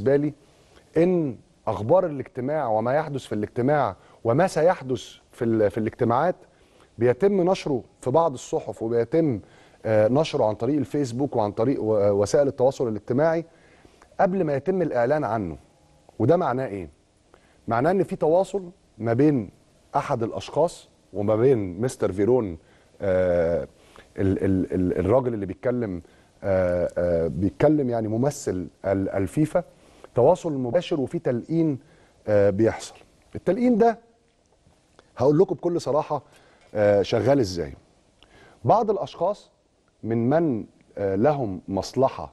بالنسبة لي إن أخبار الاجتماع وما يحدث في الاجتماع وما سيحدث في في الاجتماعات بيتم نشره في بعض الصحف وبيتم آه، نشره عن طريق الفيسبوك وعن طريق و- وسائل التواصل الاجتماعي قبل ما يتم الإعلان عنه. وده معناه إيه؟ معناه إن في تواصل ما بين أحد الأشخاص وما بين مستر فيرون آه ال ال ال الراجل اللي بيتكلم آه آه بيتكلم يعني ممثل ال- الفيفا تواصل مباشر وفي تلقين آه بيحصل. التلقين ده هقول لكم بكل صراحة آه شغال إزاي. بعض الأشخاص من من آه، لهم مصلحة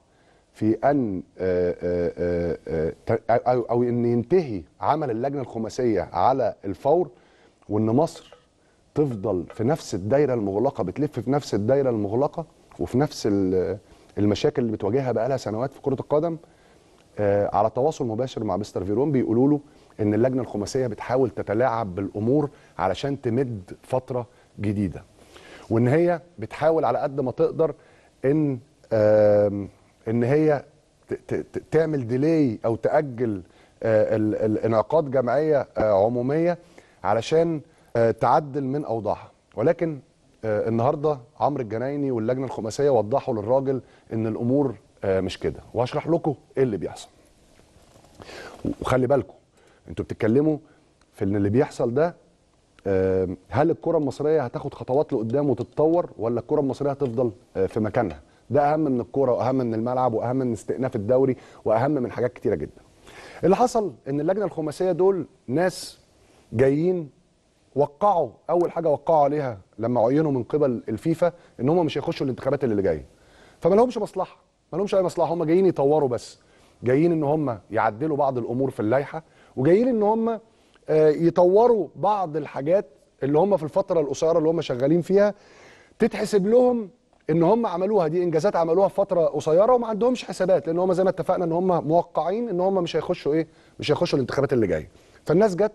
في أن أو إن ينتهي عمل اللجنة الخماسية على الفور وإن مصر تفضل في نفس الدايرة المغلقة بتلف في نفس الدايرة المغلقة وفي نفس ال- المشاكل اللي بتواجهها بقالها سنوات في كرة القدم على تواصل مباشر مع مستر فيرون بيقولوا له إن اللجنة الخماسية بتحاول تتلاعب بالأمور علشان تمد فترة جديدة. وإن هي بتحاول على قد ما تقدر إن إن هي تعمل ديلي أو تأجل آه، ال- ال- انعقاد جمعية آه، عمومية علشان آه، تعدل من أوضاعها. ولكن آه، النهارده عمرو الجنايني واللجنة الخماسية وضحوا للراجل إن الأمور آه، مش كده. وهشرح لكم إيه اللي بيحصل. وخلي بالكم أنتوا بتتكلموا في إن اللي بيحصل ده آه، هل الكرة المصرية هتاخد خطوات لقدام وتتطور ولا الكرة المصرية هتفضل آه، في مكانها؟ ده أهم من الكوره وأهم من الملعب وأهم من استئناف الدوري وأهم من حاجات كتيرة جدا. اللي حصل إن اللجنة الخماسية دول ناس جايين وقعوا أول حاجة وقعوا عليها لما عينوا من قبل الفيفا إن هم مش هيخشوا الانتخابات اللي جاية. فما لهمش مصلحة. ما لهمش أي مصلحة هم جايين يطوروا بس. جايين إن هم يعدلوا بعض الأمور في اللائحة وجايين إن هم آه، يطوروا بعض الحاجات اللي هم في الفترة القصيرة اللي هم شغالين فيها. تتحسب لهم إن هم عملوها دي إنجازات عملوها في فترة قصيرة وما عندهمش حسابات لأن هم زي ما اتفقنا إن هم موقعين إن هم مش هيخشوا إيه مش هيخشوا الانتخابات اللي جاية. فالناس جت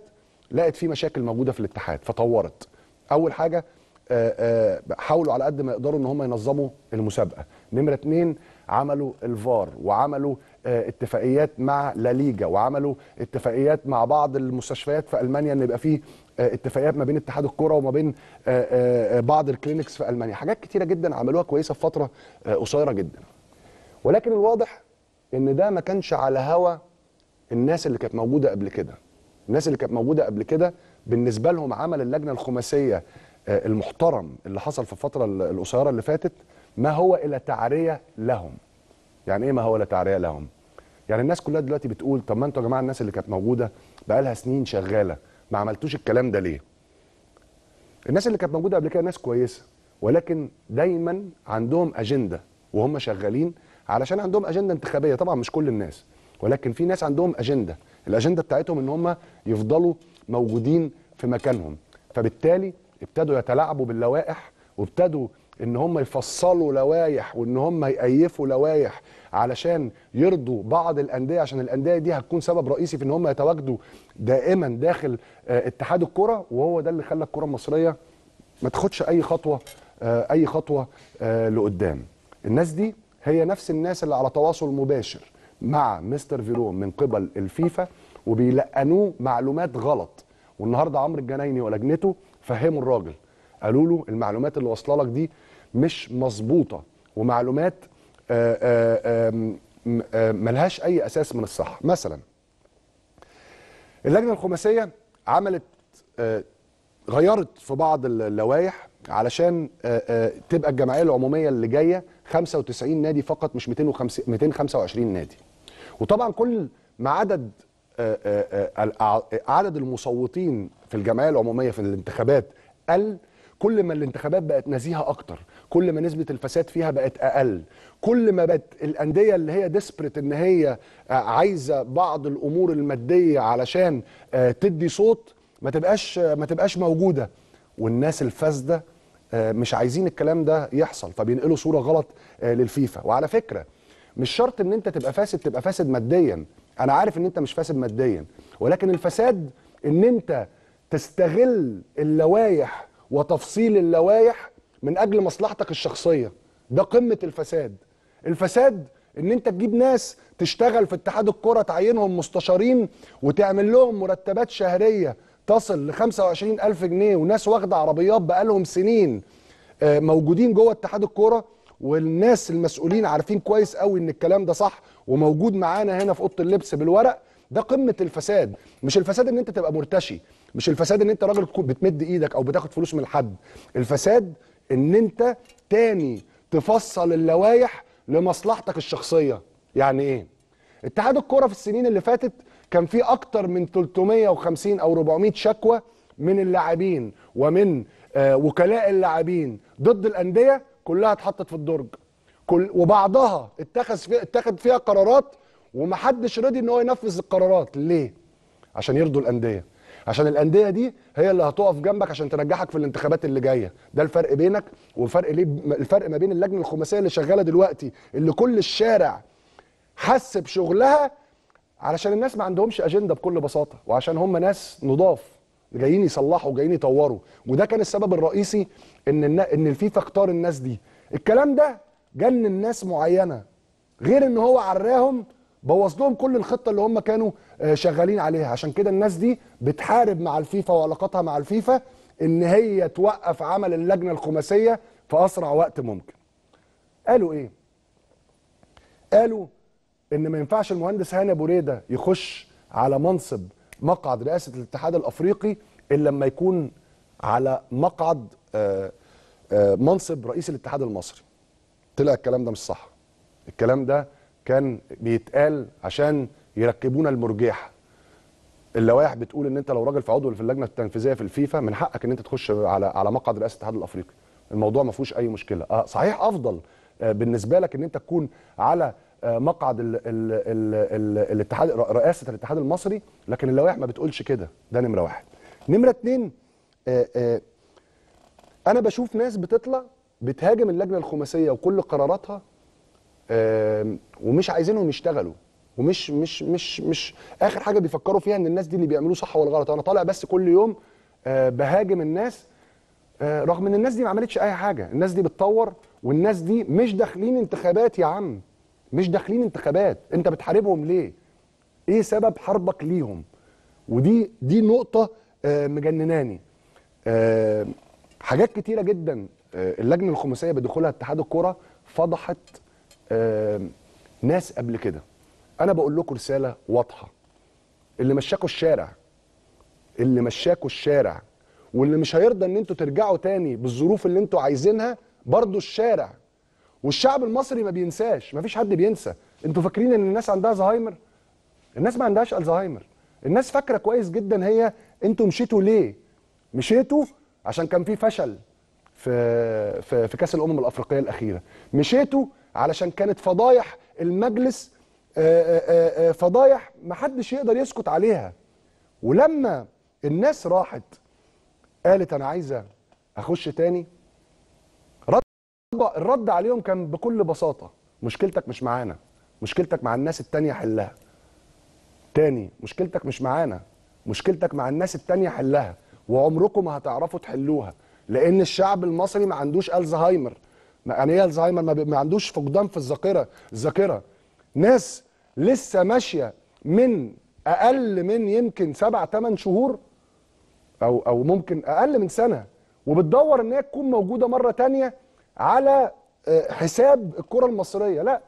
لقت في مشاكل موجودة في الاتحاد فطورت أول حاجة آه، آه، حاولوا على قد ما يقدروا إن هم ينظموا المسابقة. نمرة اتنين عملوا الفار وعملوا آه، اتفاقيات مع لا ليجا وعملوا اتفاقيات مع بعض المستشفيات في ألمانيا إن يبقى فيه آه، اتفاقيات ما بين اتحاد الكره وما بين آه، بعض ال clinics في ألمانيا. حاجات كتيرة جدا عملوها كويسة في فترة قصيرة جدا. ولكن الواضح إن ده ما كانش على هوا الناس اللي كانت موجودة قبل كده. الناس اللي كانت موجودة قبل كده بالنسبة لهم عمل اللجنة الخماسية المحترم اللي حصل في الفترة ال- القصيرة اللي فاتت ما هو الا تعرية لهم؟ يعني إيه ما هو الا تعرية لهم؟ يعني الناس كلها دلوقتي بتقول طب ما أنتوا يا جماعة الناس اللي كانت موجودة بقالها سنين شغالة ما عملتوش الكلام ده ليه؟ الناس اللي كانت موجودة قبل كده ناس كويسة ولكن دايما عندهم أجندة وهم شغالين علشان عندهم أجندة انتخابية. طبعا مش كل الناس ولكن في ناس عندهم أجندة. الأجندة بتاعتهم إن هم يفضلوا موجودين في مكانهم. فبالتالي ابتدوا يتلاعبوا باللوائح وابتدوا إن هم يفصلوا لوائح وإن هم يأيفوا لوائح علشان يرضوا بعض الأندية عشان الأندية دي هتكون سبب رئيسي في إن هم يتواجدوا دائما داخل آه، اتحاد الكرة وهو ده اللي خلى الكرة المصرية ما تاخدش أي خطوة آه، أي خطوة آه، لقدام. الناس دي هي نفس الناس اللي على تواصل مباشر مع مستر فيرون من قبل الفيفا وبيلقنوه معلومات غلط. والنهارده عمرو الجنايني ولجنته فهموا الراجل. قالوا له المعلومات اللي واصله لك دي مش مظبوطه ومعلومات آه، آه، آه، ملهاش أي أساس من الصحة. مثلا اللجنة الخماسية عملت غيرت في بعض اللوائح علشان تبقى الجمعية العمومية اللي جاية 95 نادي فقط مش 250 225 نادي. وطبعا كل ما عدد عدد المصوتين في الجمعية العمومية في الانتخابات قل كل ما الانتخابات بقت نزيهة أكتر كل ما نسبة الفساد فيها بقت أقل كل ما بقت الأندية اللي هي ديسبرت إن هي آه، عايزة بعض الأمور المادية علشان آه، تدي صوت ما تبقاش ما تبقاش موجودة. والناس الفاسدة آه، مش عايزين الكلام ده يحصل فبينقلوا صورة غلط آه، للفيفا. وعلى فكرة مش شرط إن أنت تبقى فاسد تبقى فاسد ماديا. أنا عارف إن أنت مش فاسد ماديا ولكن الفساد إن أنت تستغل اللوائح وتفصيل اللوائح من أجل مصلحتك الشخصية. ده قمة الفساد. الفساد إن أنت تجيب ناس تشتغل في اتحاد الكرة تعينهم مستشارين وتعمل لهم مرتبات شهرية تصل ل 25000 جنيه وناس واخدة عربيات بقالهم سنين آه، موجودين جوه اتحاد الكوره والناس المسؤولين عارفين كويس قوي إن الكلام ده صح وموجود معانا هنا في أوضة اللبس بالورق ده قمة الفساد. مش الفساد إن أنت تبقى مرتشي. مش الفساد ان انت راجل بتمد إيدك أو بتاخد فلوس من حد. الفساد ان انت تاني تفصل اللوائح لمصلحتك الشخصية. يعني إيه؟ اتحاد الكورة في السنين اللي فاتت كان فيه أكتر من 350 أو 400 شكوى من اللاعبين ومن آه وكلاء اللاعبين ضد الأندية كلها اتحطت في الدرج. كل وبعضها اتخذ فيها اتخذ فيها قرارات ومحدش رضي إن هو ينفذ القرارات. ليه؟ عشان يرضوا الأندية. عشان الأندية دي هي اللي هتقف جنبك عشان تنجحك في الانتخابات اللي جاية. ده الفرق بينك والفرق ليه الفرق ما بين اللجنة الخماسية اللي شغالة دلوقتي اللي كل الشارع حس بشغلها علشان الناس ما عندهمش أجندة بكل بساطة وعشان هم ناس نضاف جايين يصلحوا جايين يطوروا. وده كان السبب الرئيسي إن إن الفيفا اختار الناس دي. الكلام ده جنن ناس معينة غير إن هو عراهم بوظ لهم كل الخطة اللي هم كانوا آه، شغالين عليها. عشان كده الناس دي بتحارب مع الفيفا وعلاقاتها مع الفيفا إن هي توقف عمل اللجنة الخماسية في أسرع وقت ممكن. قالوا إيه؟ قالوا إن ما ينفعش المهندس هاني ابو ريده يخش على منصب مقعد رئاسة الاتحاد الأفريقي إلا لما يكون على مقعد آه، آه، منصب رئيس الاتحاد المصري. طلع الكلام ده مش صح. الكلام ده كان بيتقال عشان يركبونا المرجيحه اللوائح بتقول إن أنت لو راجل في عضو في اللجنة التنفيذية في الفيفا من حقك إن أنت تخش على على مقعد رئاسة الاتحاد الأفريقي. الموضوع ما فيهوش أي مشكلة. آه صحيح أفضل آه بالنسبة لك إن أنت تكون على آه مقعد ال ال ال ال الاتحاد رئاسة الاتحاد المصري لكن اللوائح ما بتقولش كده. ده نمرة واحد. نمرة اتنين آه آه أنا بشوف ناس بتطلع بتهاجم اللجنة الخماسية وكل قراراتها ومش عايزينهم يشتغلوا. ومش مش مش مش آخر حاجة بيفكروا فيها إن الناس دي اللي بيعملوه صح ولا غلط. أنا طالع بس كل يوم آه، بهاجم الناس آه، رغم إن الناس دي ما عملتش أي حاجة. الناس دي بتطور والناس دي مش داخلين انتخابات يا عم. مش داخلين انتخابات. أنت بتحاربهم ليه؟ إيه سبب حربك ليهم؟ ودي دي نقطة آه، مجنناني. حاجات كتيرة جدا اللجنة الخماسية بدخولها اتحاد الكورة فضحت ناس قبل كده. أنا بقول لكم رسالة واضحة. اللي مشاكوا الشارع اللي مشاكوا الشارع واللي مش هيرضى إن أنتوا ترجعوا تاني بالظروف اللي أنتوا عايزينها برضو الشارع. والشعب المصري ما بينساش ما فيش حد بينسى. أنتوا فاكرين إن الناس عندها زهايمر؟ الناس ما عندهاش الزهايمر. الناس فاكرة كويس جدا هي أنتوا مشيتوا ليه؟ مشيتوا عشان كان في فشل في في في كأس الأمم الأفريقية الأخيرة. مشيتوا علشان كانت فضايح المجلس آه، آه، آه، فضايح ما حدش يقدر يسكت عليها. ولما الناس راحت قالت أنا عايزة أخش تاني رد الرد عليهم كان بكل بساطة مشكلتك مش معانا مشكلتك مع الناس التانية حلها. تاني مشكلتك مش معانا مشكلتك مع الناس التانية حلها وعمركم ما هتعرفوا تحلوها لأن الشعب المصري ما عندوش ألزهايمر. يعني إيه ألزهايمر؟ ما, ما عندوش فقدان في الذاكره الذاكرة. ناس لسه ماشية من أقل من يمكن سبع ثمان شهور أو أو ممكن أقل من سنة وبتدور إن هي تكون موجودة مرة تانية على آه، حساب الكرة المصرية. لا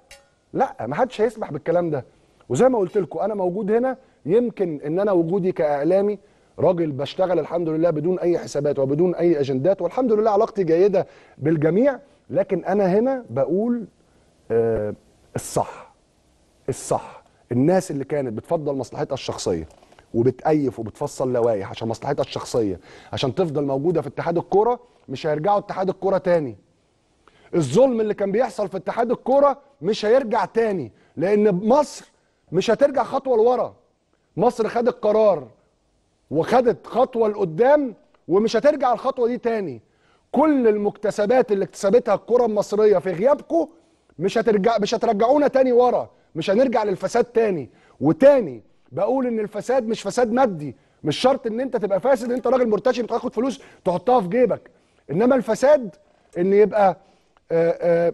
لا ما حدش هيسمح بالكلام ده. وزي ما قلت لكم أنا موجود هنا يمكن إن أنا وجودي كإعلامي راجل بشتغل الحمد لله بدون أي حسابات وبدون أي أجندات والحمد لله علاقتي جيدة بالجميع. لكن أنا هنا بقول آه، الصح الصح. الناس اللي كانت بتفضل مصلحتها الشخصية وبتأيف وبتفصل لوائح عشان مصلحتها الشخصية عشان تفضل موجودة في اتحاد الكورة مش هيرجعوا اتحاد الكورة تاني. الظلم اللي كان بيحصل في اتحاد الكورة مش هيرجع تاني لأن مصر مش هترجع خطوة لورا. مصر خدت قرار وخدت خطوة لقدام ومش هترجع الخطوة دي تاني. كل المكتسبات اللي اكتسبتها الكرة المصرية في غيابكم مش هترجع مش هترجعونا تاني ورا مش هنرجع للفساد تاني. وتاني بقول إن الفساد مش فساد مادي مش شرط إن أنت تبقى فاسد أنت راجل مرتشي بتاخد فلوس تحطها في جيبك. إنما الفساد إن يبقى آآ آآ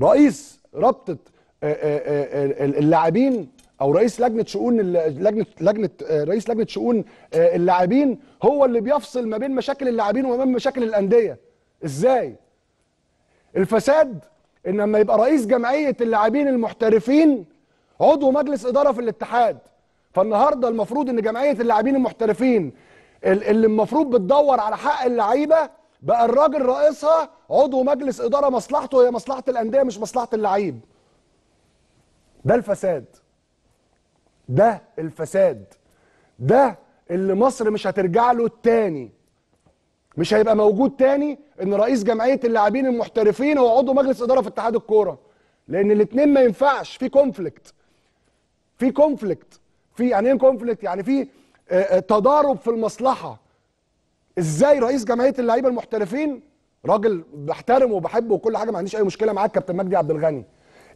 رئيس رابطة آه، آه، آه، اللاعبين أو رئيس لجنة شؤون لجنه لجنة آه، رئيس لجنة شؤون آه، اللاعبين هو اللي بيفصل ما بين مشاكل اللاعبين وما بين مشاكل الأندية. إزاي؟ الفساد إن لما يبقى رئيس جمعية اللاعبين المحترفين عضو مجلس إدارة في الاتحاد فالنهاردة المفروض إن جمعية اللاعبين المحترفين ال- اللي المفروض بتدور على حق اللعيبة بقى الراجل رئيسها عضو مجلس إدارة مصلحته هي مصلحة الأندية مش مصلحة اللعيب. ده الفساد. ده الفساد. ده اللي مصر مش هترجع له تاني. مش هيبقى موجود تاني إن رئيس جمعية اللاعبين المحترفين هو عضو مجلس إدارة في اتحاد الكورة. لأن الاثنين ما ينفعش. في conflict في conflict في يعني إيه conflict يعني في آه، آه، تضارب في المصلحة. إزاي رئيس جمعية اللعيبة المحترفين؟ راجل بحترمه وبحبه وكل حاجة ما عنديش أي مشكلة معاك كابتن مجدي عبد الغني.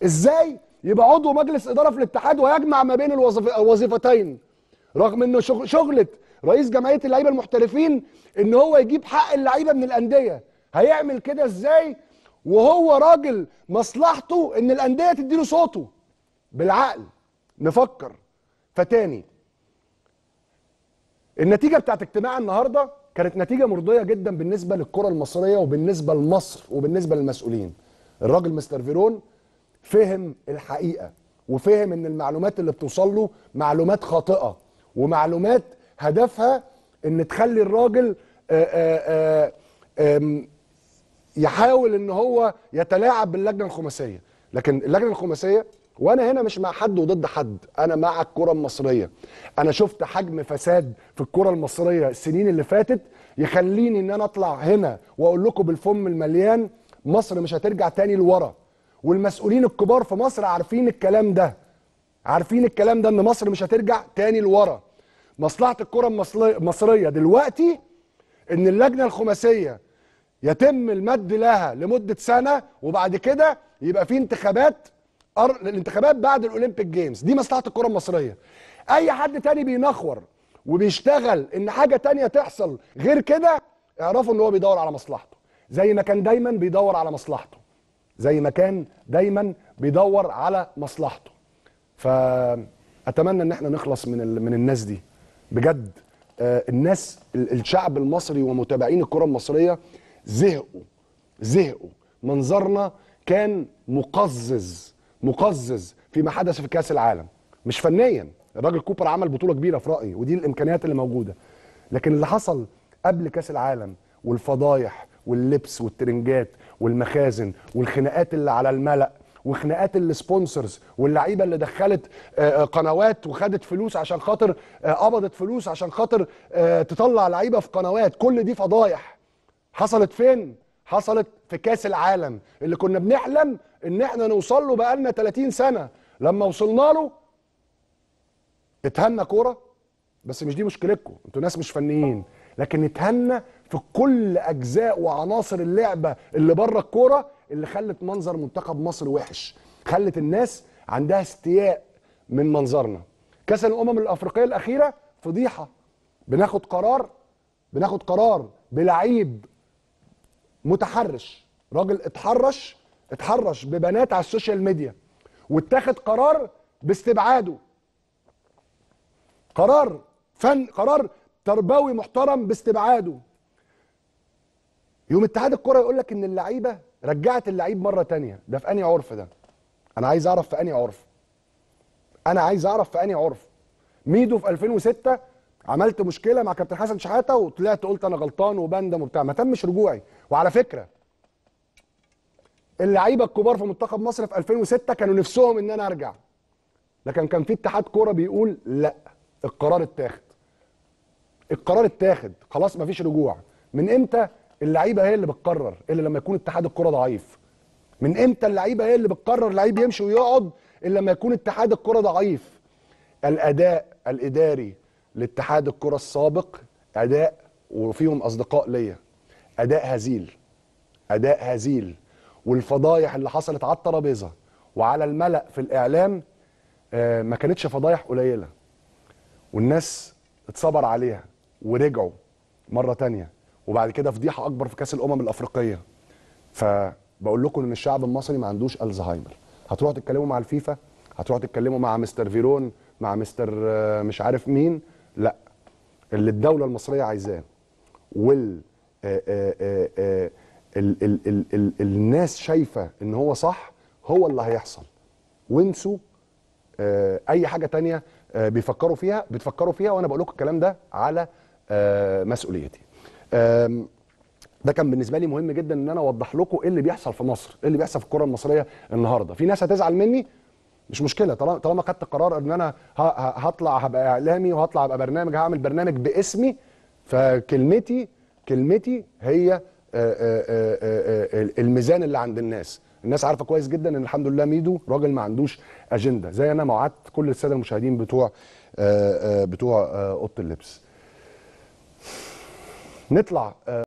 إزاي يبقى عضو مجلس إدارة في الاتحاد ويجمع ما بين الوظيف- الوظيفتين. رغم إنه شغ- شغلة رئيس جمعية اللعيبة المحترفين إن هو يجيب حق اللعيبة من الأندية. هيعمل كده إزاي؟ وهو راجل مصلحته إن الأندية تديله صوته. بالعقل. نفكر. فتاني. النتيجة بتاعت اجتماع النهارده كانت نتيجة مرضية جدا بالنسبة للكرة المصرية وبالنسبة لمصر وبالنسبة للمسؤولين. الراجل مستر فيرون فهم الحقيقة وفهم إن المعلومات اللي بتوصل له معلومات خاطئة ومعلومات هدفها إن تخلي الراجل آآ آآ آم، يحاول إن هو يتلاعب باللجنة الخماسية. لكن اللجنة الخماسية وأنا هنا مش مع حد وضد حد أنا مع الكرة المصرية. أنا شفت حجم فساد في الكرة المصرية السنين اللي فاتت يخليني إن أنا أطلع هنا وأقول لكم بالفم المليان مصر مش هترجع تاني لورا. والمسؤولين الكبار في مصر عارفين الكلام ده. عارفين الكلام ده إن مصر مش هترجع تاني لورا. مصلحة الكرة المصري- المصرية دلوقتي إن اللجنة الخماسية يتم المد لها لمدة سنة وبعد كده يبقى في انتخابات. الانتخابات بعد الأولمبيك جيمز. دي مصلحة الكرة المصرية. أي حد تاني بينخور وبيشتغل إن حاجة تانية تحصل غير كده اعرفوا إن هو بيدور على مصلحته. زي ما كان دايما بيدور على مصلحته. زي ما كان دايما بيدور على مصلحته. فأتمنى إن إحنا نخلص من. من الناس دي. بجد آه، الناس ال- الشعب المصري ومتابعين الكرة المصرية زهقوا زهقوا. منظرنا كان مقزز مقزز فيما حدث في كأس العالم. مش فنيا. الراجل كوبر عمل بطولة كبيرة في رأيي ودي الإمكانيات اللي موجودة. لكن اللي حصل قبل كأس العالم والفضايح واللبس والترنجات والمخازن والخناقات اللي على الملأ وخناقات السبونسرز واللعيبة اللي دخلت آه، آه، قنوات وخدت فلوس عشان خاطر آه، قبضت فلوس عشان خاطر تطلع لعيبة في قنوات. كل دي فضايح. حصلت فين؟ حصلت في كأس العالم اللي كنا بنحلم إن إحنا نوصل له بقالنا 30 سنة. لما وصلنا له اتهنى كورة بس مش دي مشكلتكم. أنتوا ناس مش فنيين. لكن اتهنى في كل أجزاء وعناصر اللعبة اللي بره الكورة اللي خلت منظر منتخب مصر وحش. خلت الناس عندها استياء من منظرنا. كأس الأمم الأفريقية الأخيرة فضيحة. بناخد قرار بناخد قرار بلعيب متحرش. راجل اتحرش اتحرش ببنات على السوشيال ميديا. واتخذ قرار باستبعاده. قرار فن قرار تربوي محترم باستبعاده. يوم اتحاد الكره يقول لك إن اللعيبة رجعت اللعيب مرة تانية. ده في أنهي عرف ده؟ أنا عايز أعرف في أنهي عرف. أنا عايز أعرف في أنهي عرف. ميدو في 2006 عملت مشكلة مع كابتن حسن شحاتة وطلعت قلت أنا غلطان وبندم وبتاع. ما تمش رجوعي. وعلى فكرة اللعيبة الكبار في منتخب مصر في 2006 كانوا نفسهم إن أنا أرجع. لكن كان في اتحاد كورة بيقول لا القرار اتاخد. القرار اتاخد. خلاص مفيش رجوع. من إمتى؟ اللعيبة هي اللي بتقرر إلا لما يكون اتحاد الكوره ضعيف. من إمتى اللعيبة هي اللي بتقرر اللعيب يمشي ويقعد إلا لما يكون اتحاد الكوره ضعيف؟ الأداء الإداري لاتحاد الكرة السابق أداء وفيهم أصدقاء ليا. أداء هزيل أداء هزيل. والفضايح اللي حصلت على الترابيزة وعلى الملأ في الإعلام آه، ما كانتش فضايح قليلة. والناس اتصبر عليها ورجعوا مرة تانية. وبعد كده فضيحة أكبر في كأس الأمم الأفريقية. فبقول لكم إن الشعب المصري ما عندوش ألزهايمر. هتروحوا تتكلموا مع الفيفا هتروحوا تتكلموا مع مستر فيرون مع مستر آه، مش عارف مين. لا اللي الدولة المصرية عايزاه وال آه، آه، ال ال ال ال الناس شايفة إن هو صح هو اللي هيحصل. وانسوا أي حاجة تانية بيفكروا فيها بتفكروا فيها وأنا بقول لكم الكلام ده على مسؤوليتي. ده كان بالنسبة لي مهم جدا إن أنا أوضح لكم إيه اللي بيحصل في مصر إيه اللي بيحصل في الكرة المصرية النهارده. في ناس هتزعل مني؟ مش مشكلة طالما طالما خدت قرار إن أنا هطلع هبقى إعلامي وهطلع ابقى برنامج هعمل برنامج باسمي فكلمتي كلمتي هي آه، آه، آه، الميزان اللي عند الناس. الناس عارفة كويس جدا إن الحمد لله ميدو راجل ما عندوش أجندة زي أنا ما وعدت كل السادة المشاهدين بتوع بتوع أوضة اللبس. نطلع آه،